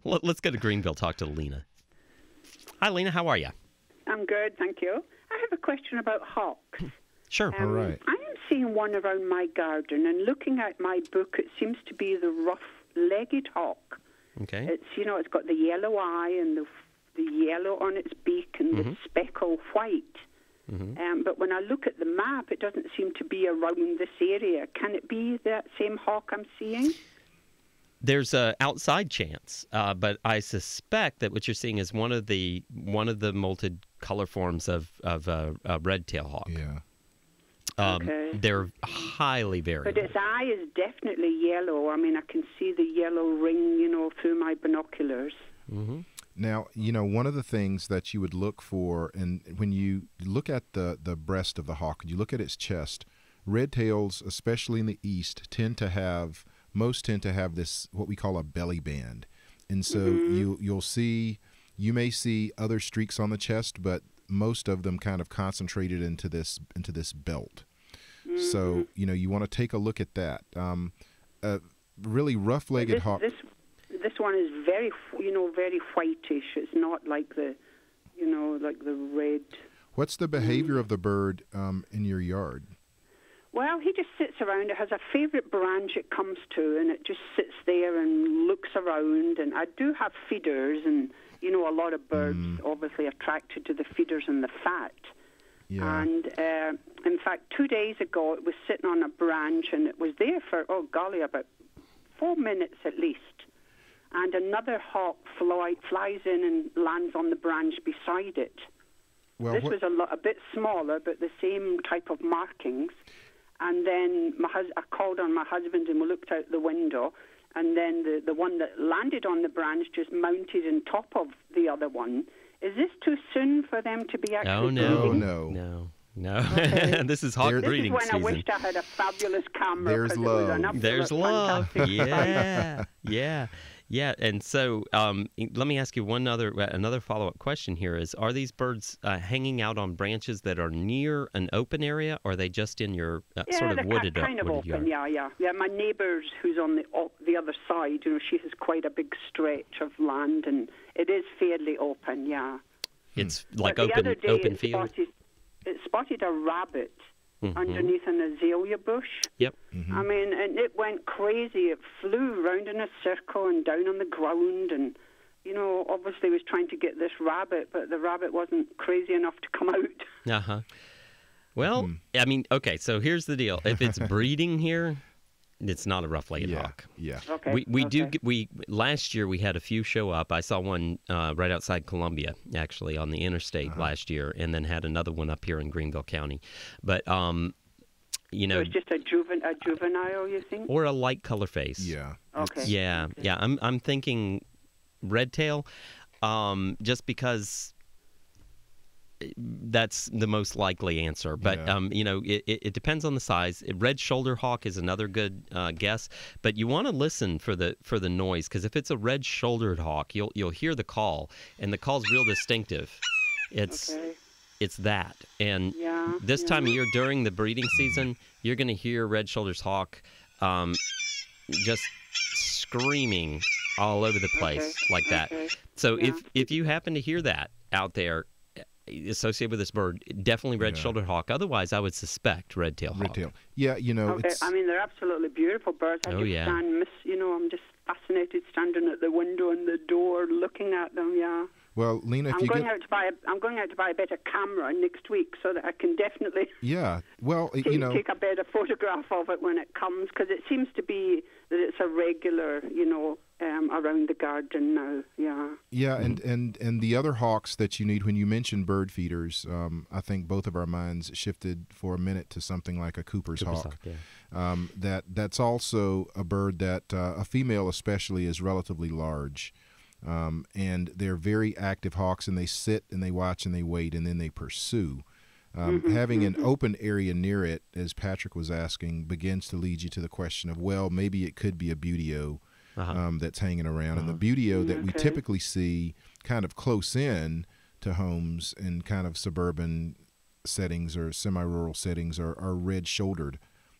Let- Let's go to Greenville. Talk to Lena. Hi, Lena. How are you? I'm good, thank you. I have a question about hawks. Sure. Um, All right. I am seeing one around my garden, and looking at my book, it seems to be the rough-legged hawk. Okay. It's you know, it's got the yellow eye and the the yellow on its beak and the speckle white. Um, but when I look at the map, it doesn't seem to be around this area. Can it be that same hawk I'm seeing? There's a outside chance, uh, but I suspect that what you're seeing is one of the one of the molted color forms of of uh, a red tail hawk. Yeah. Um, Okay. They're highly But variable. its eye is definitely yellow. I mean, I can see the yellow ring, you know, through my binoculars. Now, you know, one of the things that you would look for, and when you look at the, the breast of the hawk, you look at its chest, red tails, especially in the east, tend to have, most tend to have this, what we call a belly band. And so you, you'll see, you may see other streaks on the chest, but most of them kind of concentrated into this, into this belt. So, you know, you want to take a look at that. Um, uh, really rough legged This, hawk. this this one is very, you know, very whitish. It's not like the, you know, like the red. What's the behavior of the bird um, in your yard? Well, he just sits around. It has a favourite branch it comes to, and it just sits there and looks around. And I do have feeders, and you know, a lot of birds obviously attracted to the feeders and the fat. Yeah. And uh, in fact, two days ago, it was sitting on a branch, and it was there for oh golly, about four minutes at least. And another hawk fly, flies in and lands on the branch beside it. well, this what- was a, lot, a bit smaller, but the same type of markings. And then my hus- I called on my husband, and we looked out the window. And then the, the one that landed on the branch just mounted on top of the other one. Is this too soon for them to be actually Oh no. breeding? no. No. No. this is hawk There- This is when season. I wished I had a fabulous camera. There's 'cause it was an love. There's love. fantastic. Yeah. yeah. Yeah. And so um, let me ask you one other another follow up question here is are these birds uh, hanging out on branches that are near an open area or are they just in your uh, Yeah, sort of wooded, kind of wooded open. yard? Yeah, yeah, yeah. My neighbours, who's on the o- the other side, you know, she has quite a big stretch of land, and it is fairly open. Yeah. It's like but the open other day open it field. Spotted, it spotted a rabbit Mhm. underneath an azalea bush. Yep. I mean, and it went crazy. It flew round in a circle and down on the ground, and you know, obviously was trying to get this rabbit, but the rabbit wasn't crazy enough to come out. Uh huh. Well, I mean, okay. So here's the deal: if it's breeding here, it's not a rough-legged yeah, hawk. yeah. Okay. We we do okay. get, we last year we had a few show up. I saw one uh, right outside Columbia, actually on the interstate Uh-huh. last year, and then had another one up here in Greenville County. But um, you So know, it's just a, juven- a juvenile, you think? or a light color face. Yeah. Okay. Yeah, yeah. I'm I'm thinking red tail, um, just because that's the most likely answer. But Yeah. um, you know, it, it, it depends on the size. Red shoulder hawk is another good uh, guess, but you want to listen for the for the noise because if it's a red shouldered hawk, you'll you'll hear the call, and the call's real distinctive. It's Okay. it's that, and Yeah. this yeah. time of year during the breeding season, you're going to hear red shoulders hawk um, just screaming all over the place Okay, like that. okay, So yeah. if if you happen to hear that out there associated with this bird, definitely red shouldered hawk. Otherwise, I would suspect red tail hawk. Red tail. Yeah, you know, Okay. it's I mean, they're absolutely beautiful birds. I Oh, just yeah. stand, miss, you know, I'm just fascinated standing at the window and the door looking at them. Yeah. well, Lena, if I'm you going get out to buy. A, I'm going out to buy a better camera next week so that I can definitely yeah, well, take, you know, take a better photograph of it when it comes because it seems to be that it's a regular, you know, um, around the garden now. Yeah. yeah, and and and the other hawks that you need when you mentioned bird feeders, um, I think both of our minds shifted for a minute to something like a Cooper's, Cooper's hawk. hawk, yeah. Um, that that's also a bird that uh, a female especially is relatively large. Um, and they're very active hawks, and they sit and they watch and they wait, and then they pursue. Um, having an open area near it, as Patrick was asking, begins to lead you to the question of, well, maybe it could be a buteo Uh-huh. um, that's hanging around. And the buteo that we typically see kind of close in to homes in kind of suburban settings or semi-rural settings are, are red-shouldered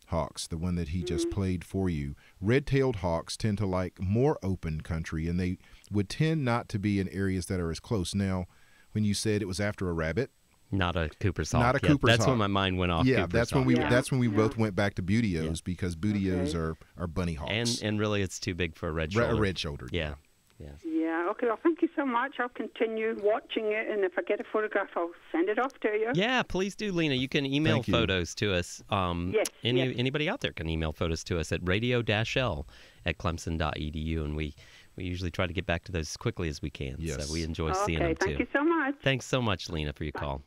hawks, the one that he just Mm-hmm. played for you. Red-tailed hawks tend to like more open country, and they would tend not to be in areas that are as close. Now, when you said it was after a rabbit, Not a Cooper's hawk. Not a Yeah, Cooper's That's when my mind went off. yeah, Cooper's that's when we Yeah. that's when we Yeah. both went back to buteos because buteos Okay. are are bunny hawks And and really, it's too big for a red Re- shoulder. red-shouldered. Yeah. Yes. Yeah, okay, well, thank you so much. I'll continue watching it, and if I get a photograph, I'll send it off to you. Yeah, please do, Lena. You can email Thank you. photos to us. Um, Yes, Any, yes. Anybody out there can email photos to us at radio-l at clemson.edu, and we, we usually try to get back to those as quickly as we can. Yes. So we enjoy Okay, seeing them thank too. Thank you so much. Thanks so much, Lena, for your call.